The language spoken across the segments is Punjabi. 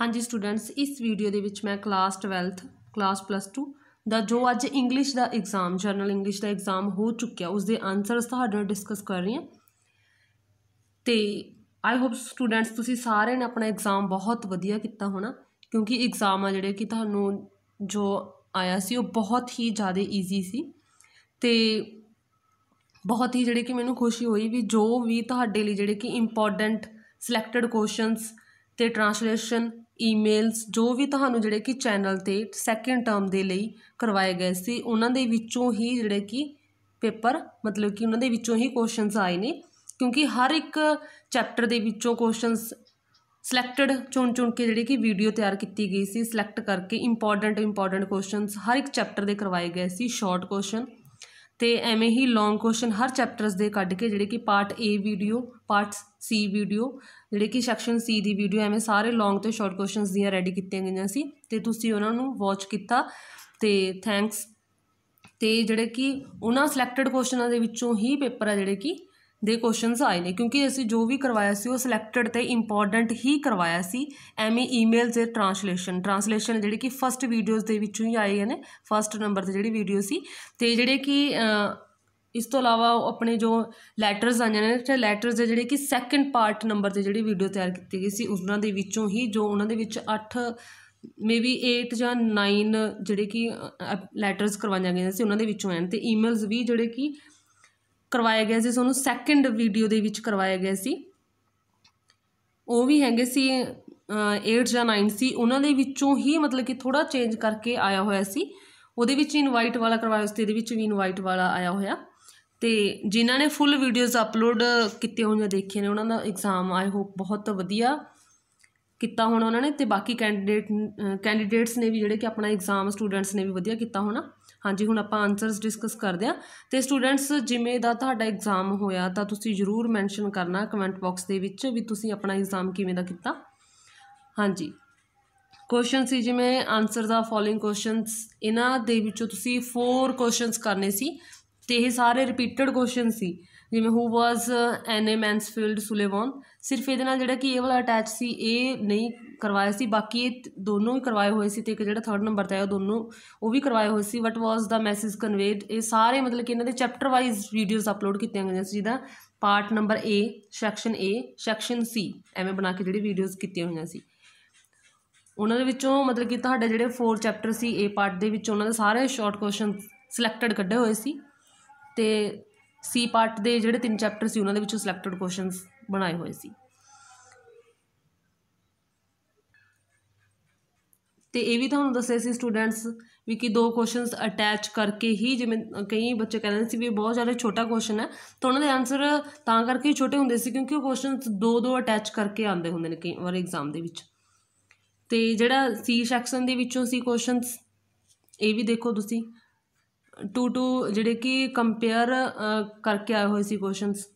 ਹਾਂਜੀ ਸਟੂਡੈਂਟਸ, ਇਸ ਵੀਡੀਓ ਦੇ ਵਿੱਚ ਮੈਂ ਕਲਾਸ 12th ਕਲਾਸ ਪਲੱਸ 2 ਦਾ ਜੋ ਅੱਜ ਇੰਗਲਿਸ਼ ਦਾ ਐਗਜ਼ਾਮ ਜਰਨਲ ਇੰਗਲਿਸ਼ ਦਾ ਐਗਜ਼ਾਮ ਹੋ ਚੁੱਕਿਆ ਉਸ ਦੇ ਆਨਸਰਸ ਤੁਹਾਡੇ ਨਾਲ ਡਿਸਕਸ ਕਰ ਰਹੀ ਹਾਂ। ਤੇ ਆਈ ਹੋਪ ਸਟੂਡੈਂਟਸ ਤੁਸੀਂ ਸਾਰਿਆਂ ਨੇ ਆਪਣਾ ਐਗਜ਼ਾਮ ਬਹੁਤ ਵਧੀਆ ਕੀਤਾ ਹੋਣਾ, ਕਿਉਂਕਿ ਐਗਜ਼ਾਮ ਆ ਜਿਹੜੇ ਕਿ ਤੁਹਾਨੂੰ ਜੋ ਆਇਆ ਸੀ, ਉਹ ਬਹੁਤ ਹੀ ਜ਼ਿਆਦਾ ਈਜ਼ੀ ਸੀ। ਤੇ ਬਹੁਤ ਹੀ ਜਿਹੜੇ ਕਿ ਮੈਨੂੰ ਖੁਸ਼ੀ ਹੋਈ ਵੀ ਜੋ ਵੀ ਤੁਹਾਡੇ ਲਈ ਜਿਹੜੇ ਕਿ ਇੰਪੋਰਟੈਂਟ ਸਿਲੈਕਟਡ ਕੁਐਸਚਨਸ ਅਤੇ ਟਰਾਂਸਲੇਸ਼ਨ ਈਮੇਲਸ ਜੋ ਵੀ ਤੁਹਾਨੂੰ ਜਿਹੜੇ ਕਿ ਚੈਨਲ ਤੇ ਸੈਕਿੰਡ ਟਰਮ ਦੇ ਲਈ ਕਰਵਾਏ ਗਏ ਸੀ, ਉਹਨਾਂ ਦੇ ਵਿੱਚੋਂ ਹੀ ਜਿਹੜੇ ਕਿ ਪੇਪਰ, ਮਤਲਬ ਕਿ ਉਹਨਾਂ ਦੇ ਵਿੱਚੋਂ ਹੀ ਕੁਐਸਚਨਸ ਆਏ ਨੇ। ਕਿਉਂਕਿ ਹਰ ਇੱਕ ਚੈਪਟਰ ਦੇ ਵਿੱਚੋਂ ਕੁਐਸਚਨਸ ਸਿਲੈਕਟਡ ਚੁਣ ਚੁਣ ਕੇ ਜਿਹੜੇ ਕਿ ਵੀਡੀਓ ਤਿਆਰ ਕੀਤੀ ਗਈ ਸੀ ਸਿਲੈਕਟ ਕਰਕੇ ਇੰਪੋਰਟੈਂਟ ਇੰਪੋਰਟੈਂਟ ਕੁਐਸਚਨਸ ਹਰ ਇੱਕ ਚੈਪਟਰ ਦੇ ਕਰਵਾਏ ਗਏ ਸੀ ਸ਼ਾਰਟ ਕੁਐਸਚਨ ਅਤੇ ਐਵੇਂ ਹੀ ਲੌਂਗ ਕੁਐਸਚਨ ਹਰ ਚੈਪਟਰਸ ਦੇ ਕੱਢ ਕੇ ਜਿਹੜੇ ਕਿ part A video part C video ਜਿਹੜੇ ਕਿ ਸੈਕਸ਼ਨ ਸੀ ਦੀ ਵੀਡੀਓ ਐਵੇਂ ਸਾਰੇ ਲੌਂਗ ਤੇ ਸ਼ਾਰਟ ਕੁਐਸਚਨਸ ਦੀਆਂ ਰੈਡੀ ਕੀਤੀਆਂ ਗਈਆਂ ਸੀ ਤੇ ਤੁਸੀਂ ਉਹਨਾਂ ਨੂੰ ਵਾਚ ਕੀਤਾ ਤੇ ਥੈਂਕਸ ਤੇ ਜਿਹੜੇ ਕਿ ਉਹਨਾਂ ਸਿਲੈਕਟਡ ਕੁਐਸਚਨਾਂ ਦੇ ਵਿੱਚੋਂ ਹੀ ਪੇਪਰ ਆ ਜਿਹੜੇ ਕਿ ਦੇ ਕੁਐਸਚਨਸ ਆਏ ਨੇ, ਕਿਉਂਕਿ ਅਸੀਂ ਜੋ ਵੀ ਕਰਵਾਇਆ ਸੀ, ਉਹ ਸਿਲੈਕਟਡ ਤੇ ਇੰਪੋਰਟੈਂਟ ਹੀ ਕਰਵਾਇਆ ਸੀ। ਐਵੇਂ ਈਮੇਲ ਦੇ ਟ੍ਰਾਂਸਲੇਸ਼ਨ ਟ੍ਰਾਂਸਲੇਸ਼ਨ ਜਿਹੜੀ ਕਿ ਫਸਟ ਵੀਡੀਓਜ਼ ਦੇ ਵਿੱਚੋਂ ਹੀ ਆਏ ਨੇ ਫਸਟ ਨੰਬਰ ਤੇ ਜਿਹੜੀ ਵੀਡੀਓ ਸੀ। ਤੇ ਜਿਹੜੇ ਕਿ ਇਸ ਤੋਂ ਇਲਾਵਾ ਆਪਣੇ ਜੋ ਲੈਟਰਸ ਆਈਆਂ ਨੇ, ਤੇ ਲੈਟਰਸ ਦੇ ਜਿਹੜੇ ਕਿ ਸੈਕੰਡ ਪਾਰਟ ਨੰਬਰ ਤੇ ਜਿਹੜੀ ਵੀਡੀਓ ਤਿਆਰ ਕੀਤੀ ਗਈ ਸੀ, ਉਹਨਾਂ ਦੇ ਵਿੱਚੋਂ ਹੀ, ਜੋ ਉਹਨਾਂ ਦੇ ਵਿੱਚ 8 ਮੇਬੀ 8 ਜਾਂ 9 ਜਿਹੜੇ ਕਿ ਲੈਟਰਸ ਕਰਵਾਈਆਂ ਗਈਆਂ ਸੀ, ਉਹਨਾਂ ਦੇ ਵਿੱਚੋਂ ਆਏ ਤੇ ਈਮੇਲਸ ਵੀ ਜਿਹੜੇ ਕਿ ਕਰਵਾਇਆ ਗਿਆ ਸੀ ਤੁਹਾਨੂੰ ਸੈਕਿੰਡ ਵੀਡੀਓ ਦੇ ਵਿੱਚ ਕਰਵਾਇਆ ਗਿਆ ਸੀ। ਉਹ ਵੀ ਹੈਗੇ ਸੀ 8 ਜਾਂ 9 ਸੀ। ਉਹਨਾਂ ਦੇ ਵਿੱਚੋਂ ਹੀ ਮਤਲਬ ਕਿ ਥੋੜਾ ਚੇਂਜ ਕਰਕੇ ਆਇਆ ਹੋਇਆ ਸੀ। ਉਹਦੇ ਵਿੱਚ ਇਨਵਾਈਟ ਵਾਲਾ ਕਰਵਾਇਆ ਸੀ ਇਹਦੇ ਵਿੱਚ ਵੀ ਇਨਵਾਈਟ ਵਾਲਾ ਆਇਆ ਹੋਇਆ। ਤੇ ਜਿਨ੍ਹਾਂ ਨੇ ਫੁੱਲ ਵੀਡੀਓਜ਼ ਅਪਲੋਡ ਕੀਤੇ ਹੋਈਆਂ ਦੇਖੇ ਨੇ, ਉਹਨਾਂ ਦਾ ਐਗਜ਼ਾਮ ਆਈ ਹੋਪ ਬਹੁਤ ਵਧੀਆ ਕੀਤਾ ਹੋਣਾ ਉਹਨਾਂ ਨੇ। ਤੇ ਬਾਕੀ ਕੈਂਡੀਡੇਟ ਕੈਂਡੀਡੇਟਸ ਨੇ ਵੀ ਜਿਹੜੇ ਕਿ ਆਪਣਾ ਐਗਜ਼ਾਮ ਸਟੂਡੈਂਟਸ ਨੇ ਵੀ ਵਧੀਆ ਕੀਤਾ ਹੋਣਾ। ਹਾਂਜੀ, ਹੁਣ ਆਪਾਂ ਆਨਸਰਸ ਡਿਸਕਸ ਕਰਦੇ ਆ ਤੇ ਸਟੂਡੈਂਟਸ ਜਿਵੇਂ ਦਾ ਤੁਹਾਡਾ ਐਗਜ਼ਾਮ ਹੋਇਆ, ਤਾਂ ਤੁਸੀਂ ਜ਼ਰੂਰ ਮੈਂਸ਼ਨ ਕਰਨਾ ਕਮੈਂਟ ਬਾਕਸ ਦੇ ਵਿੱਚ ਵੀ ਤੁਸੀਂ ਆਪਣਾ ਐਗਜ਼ਾਮ ਕਿਵੇਂ ਦਾ ਕੀਤਾ। ਹਾਂਜੀ। ਕੁਐਸਚਨ ਸੀ, ਜਿਵੇਂ ਆਨਸਰ ਦਾ ਫੋਲੋਇੰਗ ਕੁਐਸਚਨਸ ਇਹਨਾਂ ਦੇ ਵਿੱਚੋਂ ਤੁਸੀਂ 4 ਕੁਐਸਚਨਸ ਕਰਨੇ ਸੀ ਤੇ ਇਹ ਸਾਰੇ ਰਿਪੀਟਡ ਕੁਐਸਚਨ ਸੀ। ਜਿਵੇਂ ਹੂ ਵਾਸ ਐਨ ਏ ਮੈਂਸਫੀਲਡ ਸੁਲੇਵਨ ਸਿਰਫ ਇਹਦੇ ਨਾਲ ਜਿਹੜਾ ਕਿ ਇਹ ਵਾਲਾ ਅਟੈਚ ਸੀ, ਇਹ ਨਹੀਂ ਕਰਵਾਏ ਸੀ, ਬਾਕੀ ਇਹ ਦੋਨੋਂ ਹੀ ਕਰਵਾਏ ਹੋਏ ਸੀ ਤੇ ਇੱਕ ਜਿਹੜਾ ਥਰਡ ਨੰਬਰ ਤੇ ਆਇਆ ਦੋਨੋਂ ਉਹ ਵੀ ਕਰਵਾਏ ਹੋਏ ਸੀ ਵਟ ਵਾਸ ਦਾ ਮੈਸੇਜ ਕਨਵੇਡ ਇਹ ਸਾਰੇ ਮਤਲਬ ਕਿ ਇਹਨਾਂ ਦੇ ਚੈਪਟਰ ਵਾਈਜ਼ ਵੀਡੀਓਜ਼ ਅਪਲੋਡ ਕੀਤੀਆਂ ਗਈਆਂ ਸੀ, ਜਿਹਦਾ part number A section A section C, ਐਵੇਂ ਬਣਾ ਕੇ ਜਿਹੜੀ ਵੀਡੀਓਜ਼ ਕੀਤੀਆਂ ਹੋਈਆਂ ਸੀ। ਉਹਨਾਂ ਦੇ ਵਿੱਚੋਂ ਮਤਲਬ ਕਿ ਤੁਹਾਡੇ ਜਿਹੜੇ 4 ਚੈਪਟਰ ਸੀ, A ਪਾਰਟ ਦੇ ਵਿੱਚ ਉਹਨਾਂ ਦੇ ਸਾਰੇ ਸ਼ਾਰਟ ਕੁਐਸਚਨ ਸਿਲੈਕਟਡ ਕੱਢੇ ਹੋਏ ਸੀ ਤੇ ਸੀ ਪਾਰਟ ਦੇ ਜਿਹੜੇ ਤਿੰਨ ਚੈਪਟਰ ਸੀ, ਉਹਨਾਂ ਦੇ ਵਿੱਚੋਂ ਸਿਲੈਕਟਡ ਕੁਐਸਚਨਸ ਬਣਾਏ ਹੋਏ ਸੀ। ਤੇ ਇਹ ਵੀ ਤੁਹਾਨੂੰ ਦੱਸਿਆ ਸੀ ਸਟੂਡੈਂਟਸ ਵੀ ਕਿ ਦੋ ਕੁਐਸਚਨਸ ਅਟੈਚ ਕਰਕੇ ਹੀ ਜਿਵੇਂ ਕਈ ਬੱਚੇ ਕਹਿੰਦੇ ਸੀ ਵੀ ਬਹੁਤ ਜ਼ਿਆਦਾ ਛੋਟਾ ਕੁਐਸਚਨ ਹੈ, ਤਾਂ ਉਹਨਾਂ ਦੇ ਆਨਸਰ ਤਾਂ ਕਰਕੇ ਹੀ ਛੋਟੇ ਹੁੰਦੇ ਸੀ ਕਿਉਂਕਿ ਉਹ ਕੁਐਸਚਨਸ ਦੋ ਦੋ ਅਟੈਚ ਕਰਕੇ ਆਉਂਦੇ ਹੁੰਦੇ ਨੇ ਕਈ ਵਾਰ ਐਗਜ਼ਾਮ ਦੇ ਵਿੱਚ। ਤੇ ਜਿਹੜਾ ਸੀ ਸੈਕਸ਼ਨ ਦੇ ਵਿੱਚੋਂ ਸੀ ਕੁਐਸਚਨਸ ਇਹ ਵੀ ਦੇਖੋ ਤੁਸੀਂ। ਟੂ ਟੂ ਜਿਹੜੇ ਕਿ ਕੰਪੇਅਰ ਕਰਕੇ ਆਏ ਹੋਏ ਸੀ ਕੁਐਸਚਨਸ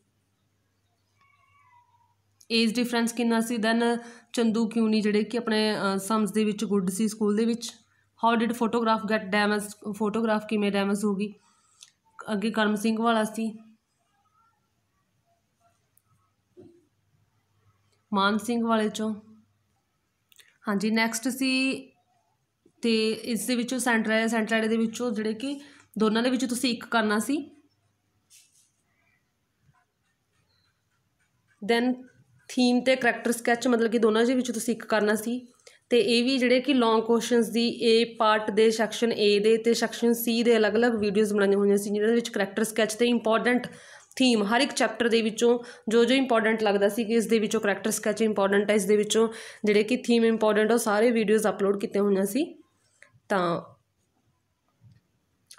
ਏਜ ਡਿਫਰੈਂਸ ਕਿੰਨਾ ਸੀ? ਦੈਨ ਚੰਦੂ ਕਿਉਂ ਜਿਹੜੇ ਕਿ ਆਪਣੇ ਸਮਸ ਦੇ ਵਿੱਚ ਗੁੱਡ ਸੀ ਸਕੂਲ ਦੇ ਵਿੱਚ। How did photograph get damage photograph ਕਿਵੇਂ ਡੈਮੇਜ ਹੋ ਗਈ? ਅੱਗੇ ਕਰਮ ਸਿੰਘ ਵਾਲਾ ਸੀ। ਮਾਨ ਸਿੰਘ ਵਾਲੇ ਚੋਂ। ਹਾਂਜੀ ਨੈਕਸਟ ਸੀ ਤੇ ਇਸ ਦੇ ਵਿੱਚੋਂ ਸੈਂਟਰ ਸੈਂਟਰ ਦੇ ਵਿੱਚੋਂ ਜਿਹੜੇ ਕਿ ਦੋਨਾਂ ਦੇ ਵਿੱਚੋਂ ਤੁਸੀਂ ਇੱਕ ਕਰਨਾ ਸੀ। ਦੈਨ ਥੀਮ ਤੇ ਕਰੈਕਟਰ ਸਕੈਚ ਮਤਲਬ ਕਿ ਦੋਨਾਂ ਦੇ ਵਿੱਚ ਤੁਸੀਂ ਇੱਕ ਕਰਨਾ ਸੀ। ਤੇ ਇਹ ਵੀ ਜਿਹੜੇ ਕਿ ਲੌਂਗ ਕੁਐਸਚਨਸ ਦੀ ਏ ਪਾਰਟ ਦੇ ਸੈਕਸ਼ਨ ਏ ਦੇ ਤੇ ਸੈਕਸ਼ਨ ਸੀ ਦੇ ਅਲੱਗ-ਅਲੱਗ ਵੀਡੀਓਜ਼ ਬਣਾਈਆਂ ਹੋਈਆਂ ਸੀ, ਜਿਹਨਾਂ ਦੇ ਵਿੱਚ ਕਰੈਕਟਰ ਸਕੈਚ ਤੇ ਇੰਪੋਰਟੈਂਟ ਥੀਮ ਹਰ ਇੱਕ ਚੈਪਟਰ ਦੇ ਵਿੱਚੋਂ ਜੋ ਜੋ ਇੰਪੋਰਟੈਂਟ ਲੱਗਦਾ ਸੀ ਕਿ ਇਸ ਦੇ ਵਿੱਚੋਂ ਕਰੈਕਟਰ ਸਕੈਚ ਇੰਪੋਰਟੈਂਟ ਹੈ, ਇਸ ਦੇ ਵਿੱਚੋਂ ਜਿਹੜੇ ਕਿ ਥੀਮ ਇੰਪੋਰਟੈਂਟ ਉਹ ਸਾਰੇ ਵੀਡੀਓਜ਼ ਅਪਲੋਡ ਕੀਤੇ ਹੋਈਆਂ ਸੀ। ਤਾਂ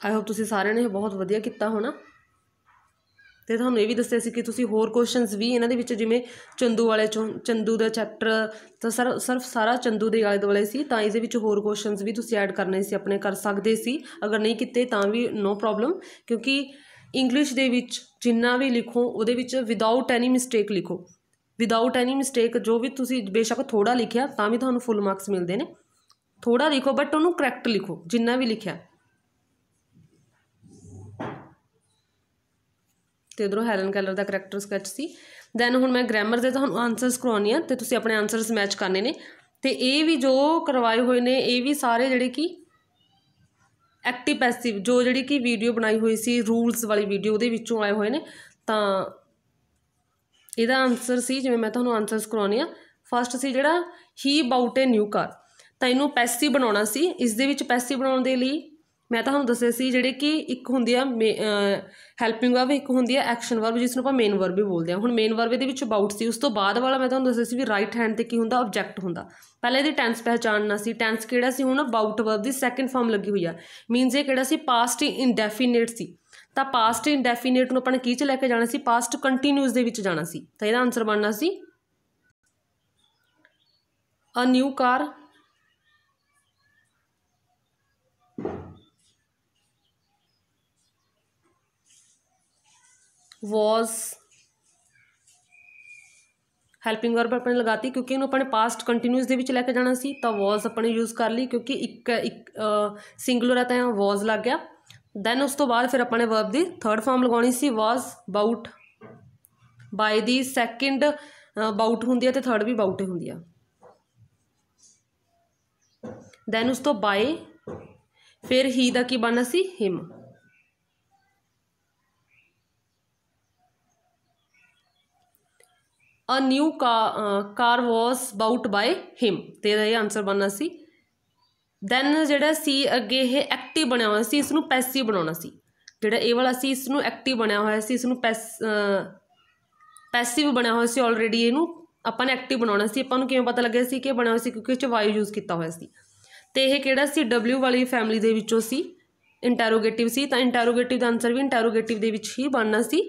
ਆਈ ਹੋਪ ਤੁਸੀਂ ਸਾਰਿਆਂ ਨੇ ਬਹੁਤ ਵਧੀਆ ਕੀਤਾ ਹੋਣਾ। ਤੇ ਤੁਹਾਨੂੰ ਇਹ ਵੀ ਦੱਸਿਆ ਸੀ ਕਿ ਤੁਸੀਂ ਹੋਰ ਕੁਐਸਚਨਸ ਵੀ ਇਹਨਾਂ ਦੇ ਵਿੱਚ ਜਿਵੇਂ ਚੰਦੂ ਵਾਲੇ ਚੋਂ, ਚੰਦੂ ਦਾ ਚੈਪਟਰ ਤਾਂ ਸਰ, ਸਿਰਫ ਸਾਰਾ ਚੰਦੂ ਦੇ ਆਲੇ ਦੁਆਲੇ ਸੀ, ਤਾਂ ਇਹਦੇ ਵਿੱਚ ਹੋਰ ਕੁਐਸਚਨਸ ਵੀ ਤੁਸੀਂ ਐਡ ਕਰਨੇ ਸੀ, ਆਪਣੇ ਕਰ ਸਕਦੇ ਸੀ। ਅਗਰ ਨਹੀਂ ਕੀਤੇ ਤਾਂ ਵੀ ਨੋ ਪ੍ਰੋਬਲਮ ਕਿਉਂਕਿ ਇੰਗਲਿਸ਼ ਦੇ ਵਿੱਚ ਜਿੰਨਾ ਵੀ ਲਿਖੋ, ਉਹਦੇ ਵਿੱਚ ਵਿਦਆਊਟ ਐਨੀ ਮਿਸਟੇਕ ਲਿਖੋ। ਵਿਦਆਊਟ ਐਨੀ ਮਿਸਟੇਕ ਜੋ ਵੀ ਤੁਸੀਂ ਬੇਸ਼ੱਕ ਥੋੜਾ ਲਿਖਿਆ, ਤਾਂ ਵੀ ਤੁਹਾਨੂੰ ਫੁੱਲ ਮਾਰਕਸ ਮਿਲਦੇ ਨੇ। ਥੋੜਾ ਲਿਖੋ ਬਟ ਉਹਨੂੰ ਕਰੈਕਟ ਲਿਖੋ, ਜਿੰਨਾ ਵੀ ਲਿਖਿਆ। ਤੇ ਉਧਰੋਂ ਹੈਲਨ ਕੈਲਰ ਦਾ ਕਰੈਕਟਰ ਸਕੈਚ ਸੀ। ਦੈਨ ਹੁਣ ਮੈਂ ਗ੍ਰਾਮਰ ਦੇ ਤੁਹਾਨੂੰ ਆਨਸਰਸ ਕਰਵਾਉਣੀ ਆ ਤੇ ਤੁਸੀਂ ਆਪਣੇ ਆਨਸਰਸ ਮੈਚ ਕਰਨੇ ਨੇ। ਤੇ ਇਹ ਵੀ ਜੋ ਕਰਵਾਏ ਹੋਏ ਨੇ, ਇਹ ਵੀ ਸਾਰੇ ਜਿਹੜੇ ਕਿ ਐਕਟਿਵ ਪੈਸਿਵ ਜੋ ਜਿਹੜੀ ਕਿ ਵੀਡੀਓ ਬਣਾਈ ਹੋਈ ਸੀ ਰੂਲਸ ਵਾਲੀ ਵੀਡੀਓ ਉਹਦੇ ਵਿੱਚੋਂ ਆਏ ਹੋਏ ਨੇ। ਤਾਂ ਇਹਦਾ ਆਨਸਰ ਸੀ, ਜਿਵੇਂ ਮੈਂ ਤੁਹਾਨੂੰ ਆਨਸਰਸ ਕਰਾਉਣੀ ਆ ਫਸਟ ਸੀ ਜਿਹੜਾ ਹੀ ਅਬਾਊਟ ਏ ਨਿਊ ਕਾਰ ਤਾਂ ਇਹਨੂੰ ਪੈਸਿਵ ਬਣਾਉਣਾ ਸੀ। ਇਸ ਦੇ ਵਿੱਚ ਪੈਸਿਵ ਬਣਾਉਣ ਦੇ ਲਈ ਮੈਂ ਤੁਹਾਨੂੰ ਦੱਸਿਆ ਸੀ ਜਿਹੜੇ ਕਿ ਇੱਕ ਹੁੰਦੀ ਆ ਹੈਲਪਿੰਗ ਵਰਬ ਇੱਕ ਹੁੰਦੀ ਆ ਐਕਸ਼ਨ ਵਰਬ ਜਿਸ ਨੂੰ ਆਪਾਂ ਮੇਨ ਵਰਬ ਵੀ ਬੋਲਦੇ ਆ। ਹੁਣ ਮੇਨ ਵਰਬ ਇਹਦੇ ਵਿੱਚ ਅਬਾਊਟ ਸੀ, ਉਸ ਤੋਂ ਬਾਅਦ ਵਾਲਾ ਮੈਂ ਤੁਹਾਨੂੰ ਦੱਸਿਆ ਸੀ ਵੀ ਰਾਈਟ ਹੈਂਡ ਤੇ ਕੀ ਹੁੰਦਾ ਆਬਜੈਕਟ ਹੁੰਦਾ। ਪਹਿਲੇ ਇਹਦੀ ਟੈਂਸ ਪਹਿਚਾਨਣਾ ਸੀ। ਟੈਂਸ ਕਿਹੜਾ ਸੀ? ਹੁਣ ਅਬਾਊਟ ਵਰਬ ਦੀ ਸੈਕੰਡ ਫਾਰਮ ਲੱਗੀ ਹੋਈ ਆ। ਮੀਨਸ ਇਹ ਕਿਹੜਾ ਸੀ? ਪਾਸਟ ਇਨਡੈਫੀਨੇਟ ਸੀ। ਤਾਂ ਪਾਸਟ ਇਨਡੈਫੀਨੇਟ ਨੂੰ ਆਪਾਂ ਨੇ ਕੀ ਚ ਲੈ ਕੇ ਜਾਣਾ ਸੀ? ਪਾਸਟ ਕੰਟੀਨਿਊਸ ਦੇ ਵਿੱਚ ਜਾਣਾ ਸੀ। ਤਾਂ ਇਹਦਾ ਆਨਸਰ ਬਣਨਾ ਸੀ a new car was helping verb ਆਪਾਂ ਨੇ ਲਗਾਤੀ ਕਿਉਂਕਿ ਇਹਨੂੰ ਆਪਾਂ ਨੇ ਪਾਸਟ ਕੰਟੀਨਿਊਸ ਦੇ ਵਿੱਚ ਲੈ ਕੇ ਜਾਣਾ ਸੀ, ਤਾਂ was ਆਪਾਂ ਨੇ ਯੂਜ਼ ਕਰ ਲਈ ਕਿਉਂਕਿ ਇੱਕ ਇੱਕ ਸਿੰਗੂਲਰ ਹੈ ਤਾਂ was ਲੱਗ ਗਿਆ। ਦੈਨ ਉਸ ਤੋਂ ਬਾਅਦ ਫਿਰ ਆਪਾਂ ਨੇ ਵਰਬ ਦੀ ਥਰਡ ਫਾਰਮ ਲਗਾਉਣੀ ਸੀ, was ਬਾਊਟ ਬਾਈ ਦੀ ਸੈਕਿੰਡ ਬਾਊਟ ਹੁੰਦੀ ਹੈ ਤੇ ਥਰਡ ਵੀ ਬਾਊਟ ਹੀ ਹੁੰਦੀ ਆ। ਦੈਨ ਉਸ ਤੋਂ ਬਾਏ ਫਿਰ ਹੀ ਦਾ ਕੀ ਬਣਨਾ ਸੀ him a new car was bought by him ਤੇ ਇਹਦਾ ਇਹ ਆਨਸਰ ਬਣਨਾ ਸੀ। ਦੈਨ ਜਿਹੜਾ ਸੀ, ਅੱਗੇ ਇਹ ਐਕਟਿਵ ਬਣਿਆ ਹੋਇਆ ਸੀ ਇਸ ਨੂੰ ਪੈਸਿਵ ਬਣਾਉਣਾ ਸੀ। ਜਿਹੜਾ ਇਹ ਵਾਲਾ ਸੀ ਇਸ ਨੂੰ ਐਕਟਿਵ ਬਣਿਆ ਹੋਇਆ ਸੀ ਇਸ ਨੂੰ ਪੈਸ ਪੈਸਿਵ ਬਣਿਆ ਹੋਇਆ ਸੀ ਆਲਰੇਡੀ ਇਹਨੂੰ। ਆਪਾਂ ਨੇ ਐਕਟਿਵ ਬਣਾਉਣਾ ਸੀ। ਆਪਾਂ ਨੂੰ ਕਿਵੇਂ ਪਤਾ ਲੱਗਿਆ ਸੀ ਕਿ ਬਣਿਆ ਹੋਇਆ ਸੀ, ਕਿਉਂਕਿ ਇਹ ਚ ਵਾਈ ਯੂਜ਼ ਕੀਤਾ ਹੋਇਆ ਸੀ। ਤੇ ਇਹ ਕਿਹੜਾ ਸੀ? W ਵਾਲੀ ਫੈਮਿਲੀ ਦੇ ਵਿੱਚੋਂ ਸੀ। ਇੰਟਰੋਗੇਟਿਵ ਸੀ। ਤਾਂ ਇੰਟਰੋਗੇਟਿਵ ਦਾ ਆਨਸਰ ਵੀ ਇੰਟਰੋਗੇਟਿਵ ਦੇ ਵਿੱਚ ਹੀ ਬਣਨਾ ਸੀ।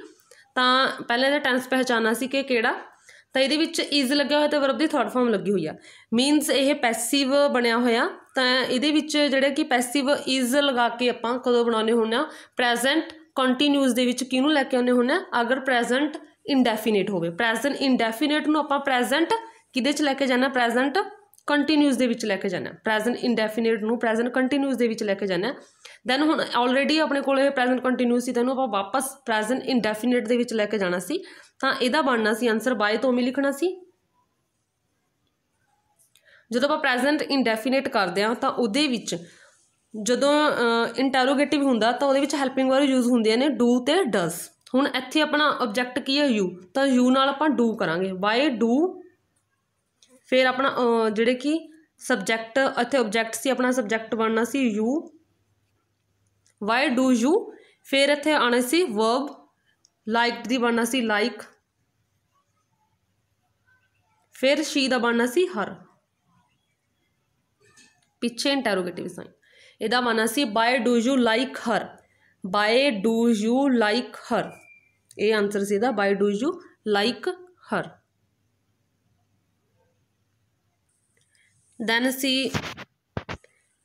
ਤਾਂ ਪਹਿਲਾਂ ਇਹਦਾ ਟੈਂਸ ਪਹਿਚਾਨਣਾ ਸੀ ਕਿ ਕਿਹੜਾ ਤਾਂ ਇਹਦੇ ਵਿੱਚ ਇਜ਼ ਲੱਗਿਆ ਹੋਇਆ ਤੇ ਵਰਬ ਦੀ ਥਰਡ ਫਾਰਮ ਲੱਗੀ ਹੋਈ ਆ। ਮੀਨਸ ਇਹ ਪੈਸਿਵ ਬਣਿਆ ਹੋਇਆ, ਤਾਂ ਇਹਦੇ ਵਿੱਚ ਜਿਹੜੇ ਕਿ ਪੈਸਿਵ ਇਜ਼ ਲਗਾ ਕੇ ਆਪਾਂ ਕਦੋਂ ਬਣਾਉਨੇ ਹੁੰਨੇ ਆ? ਪ੍ਰੈਜ਼ੈਂਟ ਕੰਟੀਨਿਊਸ ਦੇ ਵਿੱਚ ਕਿਹਨੂੰ ਲੈ ਕੇ ਆਉਨੇ ਹੁੰਨੇ ਆ? ਅਗਰ ਪ੍ਰੈਜ਼ੈਂਟ ਇਨਡੈਫੀਨਿਟ ਹੋਵੇ। ਪ੍ਰੈਜ਼ੈਂਟ ਇਨਡੈਫੀਨਿਟ ਨੂੰ ਆਪਾਂ ਪ੍ਰੈਜ਼ੈਂਟ ਕਿਹਦੇ ਚ ਲੈ ਕੇ ਜਾਣਾ ਪ੍ਰੈਜ਼ੈਂਟ ਕੰਟੀਨਿਊਸ ਦੇ ਵਿੱਚ ਲੈ ਕੇ ਜਾਣਾ ਪ੍ਰੈਜ਼ੈਂਟ ਇਨਡੈਫੀਨਿਟ ਨੂੰ ਪ੍ਰੈਜ਼ੈਂਟ ਕੰਟੀਨਿਊਸ ਦੇ ਵਿੱਚ ਲੈ ਕੇ ਜਾਣਾ ਦੈਨ ਹੁਣ ਆਲਰੇਡੀ ਆਪਣੇ ਕੋਲ ਇਹ ਪ੍ਰੈਜ਼ੈਂਟ ਕੰਟੀਨਿਊਸ ਸੀ ਤੈਨੂੰ ਆਪਾਂ ਵਾਪਸ ਪ੍ਰੈਜ਼ੈਂਟ ਇਨਡੈਫੀਨਿਟ ਦੇ ਵਿੱਚ ਲੈ ਕੇ ਜਾਣਾ ਸੀ। ਤਾਂ ਇਹਦਾ ਬਣਨਾ ਸੀ ਆਨਸਰ ਬਾਏ ਤੋਂ ਵੀ ਲਿਖਣਾ ਸੀ। ਜਦੋਂ ਆਪਾਂ ਪ੍ਰੈਜ਼ੈਂਟ ਇਨਡੈਫੀਨਿਟ ਕਰਦੇ ਆ ਤਾਂ ਉਹਦੇ ਵਿੱਚ ਜਦੋਂ ਇੰਟਰੋਗੇਟਿਵ ਹੁੰਦਾ ਤਾਂ ਉਹਦੇ ਵਿੱਚ ਹੈਲਪਿੰਗ ਵਰਬ ਯੂਜ਼ ਹੁੰਦੀਆਂ ਨੇ ਡੂ ਤੇ ਡਸ ਹੁਣ ਇੱਥੇ ਆਪਣਾ ਆਬਜੈਕਟ ਕੀ ਹੈ ਯੂ ਤਾਂ ਯੂ ਨਾਲ ਆਪਾਂ ਡੂ ਕਰਾਂਗੇ। ਬਾਏ ਡੂ ਫਿਰ ਆਪਣਾ ਜਿਹੜੇ ਕਿ? ਸਬਜੈਕਟ ਇੱਥੇ ਆਬਜੈਕਟ ਸੀ, ਆਪਣਾ ਸਬਜੈਕਟ ਬਣਨਾ ਸੀ ਯੂ ਵਾਈ ਡੂ ਯੂ ਫਿਰ ਇੱਥੇ ਆਣਾ ਸੀ ਵਰਬ ਲਾਈਕ ਦੀ ਬਣਨਾ ਸੀ ਲਾਈਕ ਫਿਰ ਸ਼ੀ ਦਾ ਬਣਨਾ ਸੀ ਹਰ ਪਿੱਛੇ ਇੰਟਰੋਗੇਟਿਵ ਸਾਈਨ ਇਹਦਾ ਬਣਨਾ ਸੀ why do you like her why do you like her ਇਹ ਆਨਸਰ ਸੀ ਇਹਦਾ why do you like her then C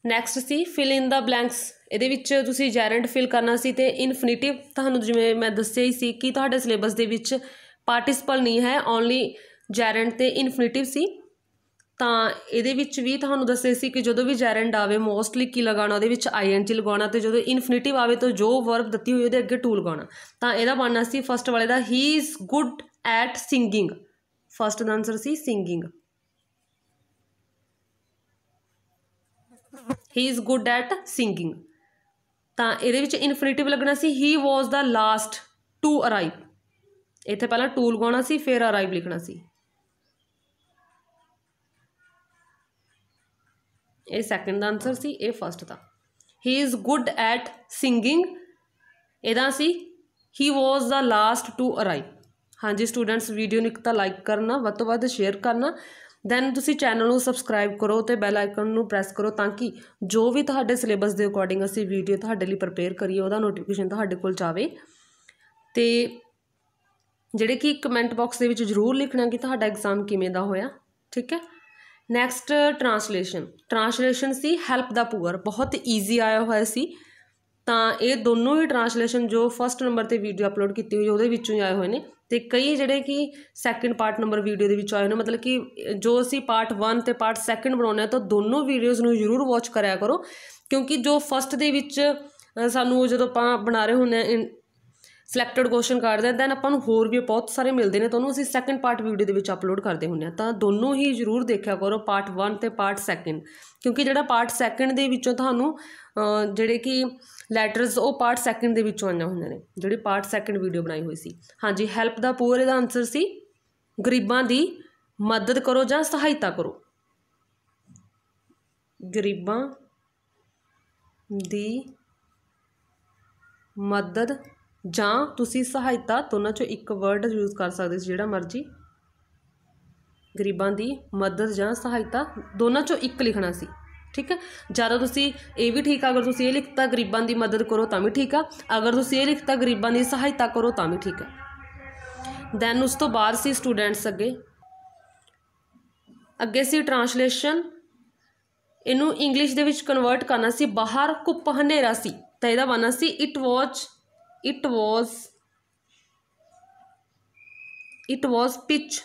next ਸੀ ਫਿਲ ਇਨ ਦਾ ਬਲੈਂਕਸ ਇਹਦੇ ਵਿੱਚ ਤੁਸੀਂ ਜੈਰੈਂਟ ਫਿਲ ਕਰਨਾ ਸੀ ਤੇ ਇਨਫਿਨਿਟਿਵ ਤੁਹਾਨੂੰ ਜਿਵੇਂ ਮੈਂ ਦੱਸਿਆ ਹੀ ਸੀ ਕਿ ਤੁਹਾਡੇ ਸਿਲੇਬਸ ਦੇ ਵਿੱਚ ਪਾਰਟਿਸਪਲ ਨਹੀਂ ਹੈ ਓਨਲੀ ਜੈਰੈਂਟ ਤੇ ਇਨਫਿਨਿਟਿਵ ਸੀ। ਤਾਂ ਇਹਦੇ ਵਿੱਚ ਵੀ ਤੁਹਾਨੂੰ ਦੱਸਿਆ ਸੀ ਕਿ ਜਦੋਂ ਵੀ ਜੈਰੈਂਡ ਆਵੇ ਮੋਸਟਲੀ ਕੀ ਲਗਾਉਣਾ, ਉਹਦੇ ਵਿੱਚ ਆਈਐਨਜੀ ਲਗਾਉਣਾ ਤੇ ਜਦੋਂ ਇਨਫਿਨਿਟਿਵ ਆਵੇ ਤਾਂ ਜੋ ਵਰਬ ਦਿੱਤੀ ਹੋਈ ਉਹਦੇ ਅੱਗੇ ਟੂ ਲਗਾਉਣਾ ਤਾਂ ਇਹਦਾ ਬਣਨਾ ਸੀ ਫਸਟ ਵਾਲੇ ਦਾ ਹੀ is good at singing first the answer C singing he is good at singing ਤਾਂ ਇਹਦੇ ਵਿੱਚ ਇਨਫਿਨਿਟਿਵ ਲੱਗਣਾ ਸੀ। He was the last to arrive ਇੱਥੇ ਪਹਿਲਾਂ ਟੂ ਲਗਾਉਣਾ ਸੀ, ਫਿਰ ਅਰਾਈਵ ਲਿਖਣਾ ਸੀ। ਇਹ ਸੈਕੰਡ ਦਾ ਆਨਸਰ ਸੀ, ਇਹ first the. He is good at singing ਇਹਦਾ ਸੀ he was the last to arrive ਹਾਂਜੀ ਸਟੂਡੈਂਟਸ ਵੀਡੀਓ ਨੂੰ ਇੱਕ ਤਾਂ ਲਾਈਕ ਕਰਨਾ, ਵੱਧ ਤੋਂ ਵੱਧ ਸ਼ੇਅਰ ਕਰਨਾ। ਦੈਨ ਤੁਸੀਂ ਚੈਨਲ ਨੂੰ ਸਬਸਕ੍ਰਾਈਬ ਕਰੋ ਤੇ ਬੈਲ ਆਈਕਨ ਨੂੰ ਪ੍ਰੈਸ ਕਰੋ ਤਾਂ ਕਿ ਜੋ ਵੀ ਤੁਹਾਡੇ ਸਿਲੇਬਸ ਦੇ ਅਕੋਰਡਿੰਗ ਅਸੀਂ ਵੀਡੀਓ ਤੁਹਾਡੇ ਲਈ ਪ੍ਰਪੇਅਰ ਕਰੀਏ, ਉਹਦਾ ਨੋਟੀਫਿਕੇਸ਼ਨ ਤੁਹਾਡੇ ਕੋਲ ਜਾਵੇ। ਤੇ ਜਿਹੜੇ ਕਿ ਕਮੈਂਟ ਬਾਕਸ ਦੇ ਵਿੱਚ ਜ਼ਰੂਰ ਲਿਖਣਾ ਕਿ ਤੁਹਾਡਾ ਐਗਜ਼ਾਮ ਕਿਵੇਂ ਦਾ ਹੋਇਆ, ਠੀਕ ਹੈ? ਨੈਕਸਟ ਟਰਾਂਸਲੇਸ਼ਨ ਟਰਾਂਸਲੇਸ਼ਨ ਸੀ ਹੈਲਪ ਦਾ ਪੂਅਰ ਬਹੁਤ ਈਜ਼ੀ ਆਇਆ ਹੋਇਆ ਸੀ। ਤਾਂ ਇਹ ਦੋਨੋਂ ਹੀ ਟਰਾਂਸਲੇਸ਼ਨ ਜੋ ਫਸਟ ਨੰਬਰ ਤੇ ਵੀਡੀਓ ਅਪਲੋਡ ਕੀਤੀ ਹੋਈ ਉਹਦੇ ਵਿੱਚੋਂ ਹੀ ਆਏ ਹੋਏ ਨੇ। ਅਤੇ ਕਈ ਜਿਹੜੇ ਕਿ ਸੈਕਿੰਡ ਪਾਰਟ ਨੰਬਰ ਵੀਡੀਓ ਦੇ ਵਿੱਚ ਆਏ ਨੇ, ਮਤਲਬ ਕਿ ਜੋ ਅਸੀਂ ਪਾਰਟ 1 ਤੇ ਪਾਰਟ 2 ਬਣਾਉਂਦੇ ਹਾਂ, ਤਾਂ ਦੋਨੋਂ ਵੀਡੀਓਜ਼ ਨੂੰ ਜ਼ਰੂਰ ਵਾਚ ਕਰਿਆ ਕਰੋ, ਕਿਉਂਕਿ ਜੋ ਫਸਟ ਦੇ ਵਿੱਚ ਸਾਨੂੰ ਜਦੋਂ ਆਪਾਂ ਬਣਾ ਰਹੇ ਹੁੰਦੇ ਆ ਸਿਲੈਕਟਡ ਕੁਐਸਚਨ ਕੱਢਦੇ ਦੈਨ ਆਪਾਂ ਨੂੰ ਹੋਰ ਵੀ ਬਹੁਤ ਸਾਰੇ ਮਿਲਦੇ ਨੇ, ਤੁਹਾਨੂੰ ਅਸੀਂ ਸੈਕੰਡ ਪਾਰਟ ਵੀਡੀਓ ਦੇ ਵਿੱਚ ਅਪਲੋਡ ਕਰਦੇ ਹੁੰਦੇ ਆ ਤਾਂ ਦੋਨੋਂ ਹੀ ਜ਼ਰੂਰ ਦੇਖਿਆ ਕਰੋ ਪਾਰਟ 1 ਤੇ ਪਾਰਟ ਸੈਕੰਡ ਕਿਉਂਕਿ ਜਿਹੜਾ ਪਾਰਟ ਸੈਕੰਡ ਦੇ ਵਿੱਚੋਂ ਤੁਹਾਨੂੰ ਜਿਹੜੇ ਕਿ ਲੈਟਰਸ ਉਹ ਪਾਰਟ ਸੈਕੰਡ ਦੇ ਵਿੱਚੋਂ ਆਈਆਂ ਹੋਈਆਂ ਨੇ, ਜਿਹੜੀ ਪਾਰਟ ਸੈਕੰਡ ਵੀਡੀਓ ਬਣਾਈ ਹੋਈ ਸੀ। ਹਾਂਜੀ ਹੈਲਪ ਦਾ ਪੂਰੇ ਦਾ ਆਨਸਰ ਸੀ, ਗਰੀਬਾਂ ਦੀ ਮਦਦ ਕਰੋ ਜਾਂ ਸਹਾਇਤਾ ਕਰੋ। ਗਰੀਬਾਂ ਦੀ ਮਦਦ ਜਾਂ ਤੁਸੀਂ ਸਹਾਇਤਾ ਦੋਨਾਂ ਚੋਂ ਇੱਕ ਵਰਡ ਯੂਜ਼ ਕਰ ਸਕਦੇ ਸੀ, ਜਿਹੜਾ ਮਰਜ਼ੀ ਗਰੀਬਾਂ ਦੀ ਮਦਦ ਜਾਂ ਸਹਾਇਤਾ ਦੋਨਾਂ ਚੋਂ ਇੱਕ ਲਿਖਣਾ ਸੀ, ਠੀਕ ਹੈ? ਜਦੋਂ ਤੁਸੀਂ ਇਹ ਵੀ ਠੀਕ ਆ, ਅਗਰ ਤੁਸੀਂ ਇਹ ਲਿਖਤਾ ਗਰੀਬਾਂ ਦੀ ਮਦਦ ਕਰੋ ਤਾਂ ਵੀ ਠੀਕ ਆ, ਅਗਰ ਤੁਸੀਂ ਇਹ ਲਿਖਤਾ ਗਰੀਬਾਂ ਦੀ ਸਹਾਇਤਾ ਕਰੋ ਤਾਂ ਵੀ ਠੀਕ ਹੈ ਦੈਨ ਉਸ ਤੋਂ ਬਾਅਦ ਸੀ ਸਟੂਡੈਂਟਸ ਅੱਗੇ। ਅੱਗੇ ਸੀ ਟਰਾਂਸਲੇਸ਼ਨ ਇਹਨੂੰ ਇੰਗਲਿਸ਼ ਦੇ ਵਿੱਚ ਕਨਵਰਟ ਕਰਨਾ ਸੀ, ਬਾਹਰ ਕੁੱਪ ਹਨੇਰਾ ਸੀ, ਤਾਂ ਇਹਦਾ ਬਣਨਾ ਸੀ it was it was it was pitch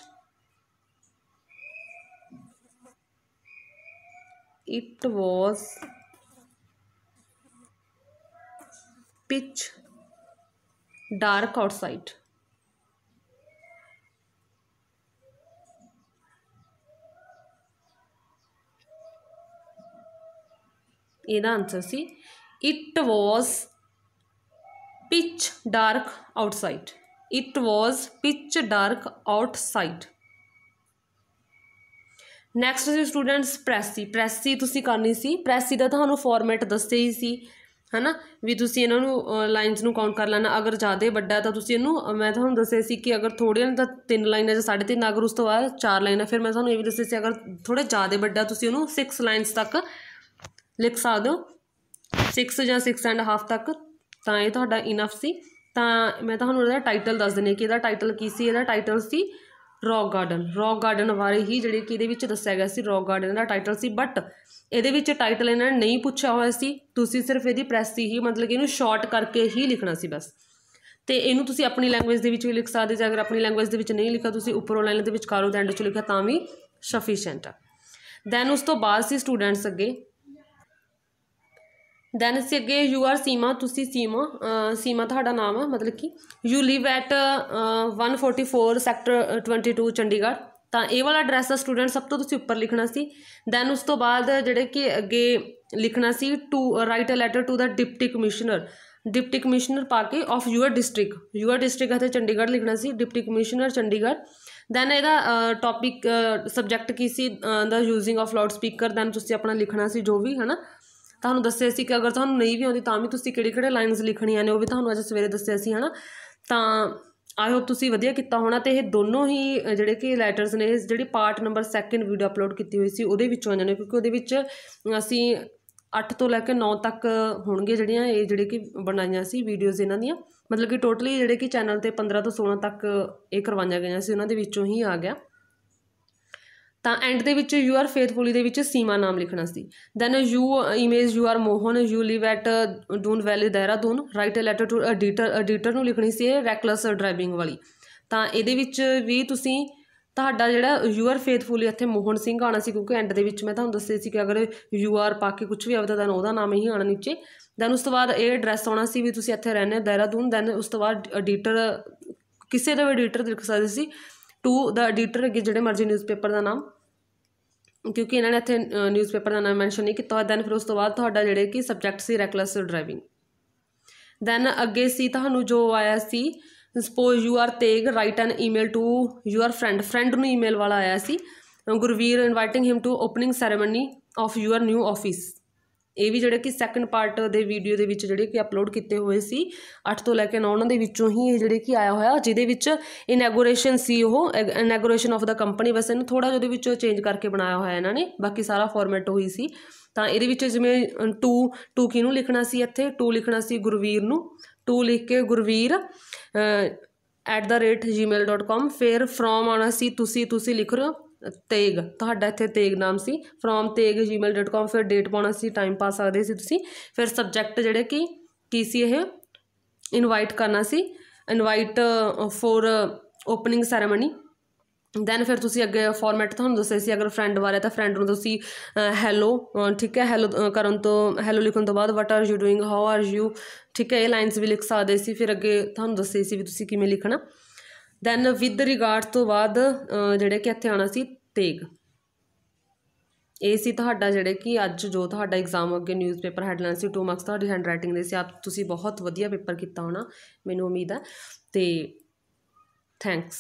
it was pitch dark outside இதுதான் ஆன்சர் சி It was. Pitch dark outside. It was pitch dark outside. Next C students precis. Precis ਤੁਸੀਂ ਕਰਨੀ ਸੀ। ਪ੍ਰੈਸੀ ਦਾ ਤੁਹਾਨੂੰ ਫਾਰਮੈਟ ਦੱਸਿਆ ਹੀ ਸੀ। ਹੈਨਾ? ਵੀ ਤੁਸੀਂ ਇਹਨਾਂ ਨੂੰ ਲਾਈਨਸ ਨੂੰ ਕਾਊਂਟ ਕਰ ਲੈਣਾ। ਅਗਰ ਜ਼ਿਆਦਾ ਵੱਡਾ ਤਾਂ ਤੁਸੀਂ ਇਹਨੂੰ ਮੈਂ ਤੁਹਾਨੂੰ ਦੱਸਿਆ ਸੀ ਕਿ ਅਗਰ ਥੋੜ੍ਹੀਆਂ ਨੇ ਤਾਂ ਤਿੰਨ ਲਾਈਨਾਂ ਜਾਂ ਸਾਢੇ ਤਿੰਨ, ਅਗਰ ਉਸ ਤੋਂ ਬਾਅਦ ਚਾਰ ਲਾਈਨਾਂ ਫਿਰ ਮੈਂ ਤੁਹਾਨੂੰ ਇਹ ਵੀ ਦੱਸਿਆ ਸੀ, ਅਗਰ ਥੋੜੇ ਜ਼ਿਆਦਾ ਵੱਡਾ ਤੁਸੀਂ ਉਹਨੂੰ 6 ਲਾਈਨਸ ਤੱਕ ਲਿਖ ਸਕਦੇ ਹੋ। 6 ਜਾਂ 6 ਐਂਡ ਹਾਫ ਤੱਕ ਤਾਂ ਇਹ ਤੁਹਾਡਾ ਇਨਫ ਸੀ। ਤਾਂ ਮੈਂ ਤੁਹਾਨੂੰ ਇਹਦਾ ਟਾਈਟਲ ਦੱਸ ਦਿੰਨੀ ਕਿ ਇਹਦਾ ਟਾਈਟਲ ਕੀ ਸੀ? ਇਹਦਾ ਟਾਈਟਲ ਸੀ ਰੌਕ ਗਾਰਡਨ ਰੌਕ ਗਾਰਡਨ ਬਾਰੇ ਹੀ ਜਿਹੜੇ ਕਿ ਇਹਦੇ ਵਿੱਚ ਦੱਸਿਆ ਗਿਆ ਸੀ ਰੌਕ ਗਾਰਡਨ ਦਾ ਟਾਈਟਲ ਸੀ। ਬਟ ਇਹਦੇ ਵਿੱਚ ਟਾਈਟਲ ਇਹਨਾਂ ਨੇ ਨਹੀਂ ਪੁੱਛਿਆ ਹੋਇਆ ਸੀ। ਤੁਸੀਂ ਸਿਰਫ ਇਹਦੀ ਪ੍ਰੈਸ ਹੀ ਮਤਲਬ ਕਿ ਇਹਨੂੰ ਸ਼ਾਰਟ ਕਰਕੇ ਹੀ ਲਿਖਣਾ ਸੀ ਬਸ। ਤੇ ਇਹਨੂੰ ਤੁਸੀਂ ਆਪਣੀ ਲੈਂਗੁਏਜ ਦੇ ਵਿੱਚ ਵੀ ਲਿਖ ਸਕਦੇ ਜੇ। ਅਗਰ ਆਪਣੀ ਲੈਂਗੁਏਜ ਦੇ ਵਿੱਚ ਨਹੀਂ ਲਿਖਿਆ, ਤੁਸੀਂ ਉੱਪਰੋਂ ਲਾਈਨ ਦੇ ਵਿੱਚ ਕਾਰੋ ਤੇ ਐਂਡ 'ਚ ਲਿਖਿਆ, ਤਾਂ ਵੀ ਸਫੀਸ਼ੀਐਂਟ ਆ। ਦੈਨ ਉਸ ਤੋਂ ਬਾਅਦ ਸੀ ਸਟੂਡੈਂਟਸ ਅੱਗੇ। ਦੈਨ ਅਸੀਂ ਅੱਗੇ ਯੂ ਆਰ ਸੀਮਾ, ਤੁਸੀਂ ਸੀਮਾ ਸੀਮਾ ਤੁਹਾਡਾ ਨਾਮ ਹੈ ਮਤਲਬ ਕਿ you live at 144 sector 22 Chandigarh. ਤਾਂ ਇਹ ਵਾਲਾ ਐਡਰੈਸ ਦਾ ਸਟੂਡੈਂਟ ਸਭ ਤੋਂ ਤੁਸੀਂ ਉੱਪਰ ਲਿਖਣਾ ਸੀ। ਦੈਨ ਉਸ ਤੋਂ ਬਾਅਦ ਜਿਹੜੇ ਕਿ ਅੱਗੇ ਲਿਖਣਾ ਸੀ to write a letter to the deputy commissioner deputy commissioner ਪਾ ਕੇ of your district your district ਅਤੇ ਚੰਡੀਗੜ੍ਹ ਲਿਖਣਾ ਸੀ ਡਿਪਟੀ ਕਮਿਸ਼ਨਰ ਚੰਡੀਗੜ੍ਹ। ਦੈਨ ਇਹਦਾ ਟੌਪਿਕ ਸਬਜੈਕਟ ਕੀ ਸੀ? The using of loudspeaker then ਤੁਸੀਂ ਆਪਣਾ ਲਿਖਣਾ ਸੀ ਜੋ ਵੀ, ਹਨਾ? ਤੁਹਾਨੂੰ ਦੱਸਿਆ ਸੀ ਕਿ ਅਗਰ ਤੁਹਾਨੂੰ ਨਹੀਂ ਵੀ ਆਉਂਦੀ ਤਾਂ ਵੀ ਤੁਸੀਂ ਕਿਹੜੇ ਕਿਹੜੇ ਲਾਈਨਸ ਲਿਖਣੀਆਂ ਨੇ, ਉਹ ਵੀ ਤੁਹਾਨੂੰ ਅੱਜ ਸਵੇਰੇ ਦੱਸਿਆ ਸੀ, ਹਨਾ? ਤਾਂ ਆਈ ਹੋਪ ਤੁਸੀਂ ਵਧੀਆ ਕੀਤਾ ਹੋਣਾ ਤੇ ਇਹ ਦੋਨੋਂ ਹੀ ਜਿਹੜੇ ਕਿ ਲੈਟਰਸ ਨੇ ਜਿਹੜੀ ਪਾਰਟ ਨੰਬਰ 2 ਵੀਡੀਓ ਅਪਲੋਡ ਕੀਤੀ ਹੋਈ ਸੀ, ਉਹਦੇ ਵਿੱਚੋਂ ਆਉਂਦੇ ਨੇ ਕਿਉਂਕਿ ਉਹਦੇ ਵਿੱਚ ਅਸੀਂ 8 ਤੋਂ ਲੈ ਕੇ 9 ਤੱਕ ਹੋਣਗੇ ਜਿਹੜੀਆਂ, ਇਹ ਜਿਹੜੇ ਕਿ ਬਣਾਈਆਂ ਸੀ ਵੀਡੀਓਜ਼ ਇਹਨਾਂ ਦੀਆਂ। ਮਤਲਬ ਕਿ ਟੋਟਲੀ ਜਿਹੜੇ ਕਿ ਚੈਨਲ ਤੇ 15 ਤੋਂ 16 ਤੱਕ ਇਹ ਕਰਵਾਈਆਂ ਗਈਆਂ ਸੀ, ਉਹਨਾਂ ਦੇ ਵਿੱਚੋਂ ਹੀ ਆ ਗਿਆ। ਤਾਂ ਐਂਡ ਦੇ ਵਿੱਚ ਯੂ ਆਰ ਫੇਥਫੁਲੀ ਦੇ ਵਿੱਚ ਸੀਮਾ ਨਾਮ ਲਿਖਣਾ ਸੀ। Then you image you are Mohan you live at Doon valley Dehradun write a letter to editor editor ਨੂੰ ਲਿਖਣੀ ਸੀ ਇਹ ਰੈਕਲੈਸ ਡਰਾਈਵਿੰਗ ਵਾਲੀ। ਤਾਂ ਇਹਦੇ ਵਿੱਚ ਵੀ ਤੁਸੀਂ ਤੁਹਾਡਾ ਜਿਹੜਾ ਯੂ ਆਰ ਫੇਥਫੁਲੀ ਇੱਥੇ ਮੋਹਨ ਸਿੰਘ ਆਣਾ ਸੀ, ਕਿਉਂਕਿ ਐਂਡ ਦੇ ਵਿੱਚ ਮੈਂ ਤੁਹਾਨੂੰ ਦੱਸਿਆ ਸੀ ਕਿ ਅਗਰ ਯੂ ਆਰ ਪਾ ਕੇ ਕੁਝ ਵੀ ਆਵੇ ਤਾਂ ਉਹਦਾ ਨਾਮ ਹੀ ਆਣਾ ਨੀਚੇ। ਦੈਨ ਉਸ ਤੋਂ ਬਾਅਦ ਇਹ ਐਡਰੈਸ ਆਉਣਾ ਸੀ ਵੀ ਤੁਸੀਂ ਇੱਥੇ ਰਹਿੰਦੇ ਹੋ ਦੇਹਰਾਦੂਨ ਦੈਨ ਉਸ ਤੋਂ ਬਾਅਦ ਐਡੀਟਰ ਕਿਸੇ ਦਾ ਵੀ ਐਡੀਟਰ ਲਿਖ ਸਕਦੇ ਸੀ। ਟੂ ਦਾ ਐਡੀਟਰ ਅੱਗੇ ਜਿਹੜੇ ਮਰਜ਼ੀ ਨਿਊਜ਼ਪੇਪਰ ਦਾ ਨਾਮ। ਕਿਉਂਕਿ ਇਹਨਾਂ ਨੇ ਇੱਥੇ ਨਿਊਜ਼ਪੇਪਰ ਦਾ ਨਾਮ ਮੈਂਸ਼ਨ ਨਹੀਂ ਕੀਤਾ ਦੈਨ ਫਿਰ ਉਸ ਤੋਂ ਬਾਅਦ ਤੁਹਾਡਾ ਜਿਹੜੇ ਕਿ ਸਬਜੈਕਟ ਸੀ ਰੈਕਲੈਸ ਡਰਾਈਵਿੰਗ ਦੈਨ ਅੱਗੇ ਸੀ ਤੁਹਾਨੂੰ ਜੋ ਆਇਆ ਸੀ suppose you are Tegh write an email to your friend friend ਨੂੰ ਈਮੇਲ ਵਾਲਾ ਆਇਆ ਸੀ। Gurveer inviting him to opening ceremony of your new office ਇਹ ਵੀ ਜਿਹੜੇ ਕਿ ਸੈਕੰਡ ਪਾਰਟ ਦੇ ਵੀਡੀਓ ਦੇ ਵਿੱਚ ਜਿਹੜੇ ਕਿ ਅਪਲੋਡ ਕੀਤੇ ਹੋਏ ਸੀ 8 ਤੋਂ ਲੈ ਕੇ 9 ਉਹਨਾਂ ਦੇ ਵਿੱਚੋਂ ਹੀ ਇਹ ਜਿਹੜੇ ਕਿ ਆਇਆ ਹੋਇਆ, ਜਿਹਦੇ ਵਿੱਚ ਇਨੈਗੋਰੇਸ਼ਨ ਸੀ ਉਹ ਇਨੈਗੋਰੇਸ਼ਨ ਆਫ ਦਾ ਕੰਪਨੀ ਬਸ ਇਹਨੂੰ ਥੋੜਾ ਜਿਹਾ ਉਹਦੇ ਵਿੱਚ ਚੇਂਜ ਕਰਕੇ ਬਣਾਇਆ ਹੋਇਆ ਇਹਨਾਂ ਨੇ, ਬਾਕੀ ਸਾਰਾ ਫਾਰਮੈਟ ਉਹੀ ਸੀ। ਤਾਂ ਇਹਦੇ ਵਿੱਚ ਜਿਵੇਂ 2 2 ਕਿਹਨੂੰ ਲਿਖਣਾ ਸੀ ਇੱਥੇ? 2 ਲਿਖਣਾ ਸੀ ਗੁਰਵੀਰ ਨੂੰ। 2 ਲਿਖ ਕੇ Gurveer at the rate @gmail.com ਫਿਰ ਫਰੋਮ ਆਣਾ ਸੀ, ਤੁਸੀਂ ਤੁਸੀਂ ਲਿਖ ਰਹੇ ਹੋ। ਤੇਗ, ਤੁਹਾਡਾ ਇੱਥੇ ਤੇਗ ਨਾਮ ਸੀ ਫਰੋਮ ਤੇਗ teg@gmail.com ਫਿਰ ਡੇਟ ਪਾਉਣਾ ਸੀ ਟਾਈਮ ਪਾ ਸਕਦੇ ਸੀ ਤੁਸੀਂ, ਫਿਰ ਸਬਜੈਕਟ ਜਿਹੜੇ ਕਿ, ਕੀ ਸੀ ਇਹ? ਇਨਵਾਈਟ ਕਰਨਾ ਸੀ invite for opening ceremony then ਫਿਰ ਤੁਸੀਂ ਅੱਗੇ ਫਾਰਮੈਟ ਤੁਹਾਨੂੰ ਦੱਸਿਆ ਸੀ, ਅਗਰ ਫਰੈਂਡ ਬਾਰੇ ਤਾਂ ਫਰੈਂਡ ਨੂੰ ਤੁਸੀਂ ਹੈਲੋ ਠੀਕ ਹੈ ਹੈਲੋ ਕਰਨ ਤੋਂ ਹੈਲੋ ਲਿਖਣ ਤੋਂ ਬਾਅਦ what are you doing how are you ਠੀਕ ਹੈ, ਇਹ ਲਾਈਨਸ ਵੀ ਲਿਖ ਸਕਦੇ ਸੀ, ਫਿਰ ਅੱਗੇ ਤੁਹਾਨੂੰ ਦੱਸੇ ਸੀ ਵੀ ਤੁਸੀਂ ਕਿਵੇਂ ਲਿਖਣਾ। ਦੈਨ ਵਿਦ ਰਿਗਾਰਡ ਤੋਂ ਬਾਅਦ ਜਿਹੜੇ ਕਿ ਇੱਥੇ ਆਣਾ ਸੀ, ਤੇਗ। ਇਹ ਸੀ ਤੁਹਾਡਾ ਜਿਹੜੇ ਕਿ ਅੱਜ ਜੋ ਤੁਹਾਡਾ ਐਗਜ਼ਾਮ ਅੱਗੇ ਨਿਊਜ਼ਪੇਪਰ ਹੈਡਲਾਈਨ ਸੀ 2 ਮਾਰਕਸ ਤੁਹਾਡੀ ਹੈਂਡ ਰਾਈਟਿੰਗ ਦੇ ਸੀ। ਆਪ ਤੁਸੀਂ ਬਹੁਤ ਵਧੀਆ ਪੇਪਰ ਕੀਤਾ ਹੋਣਾ, ਮੈਨੂੰ ਉਮੀਦ ਹੈ। ਤੇ ਥੈਂਕਸ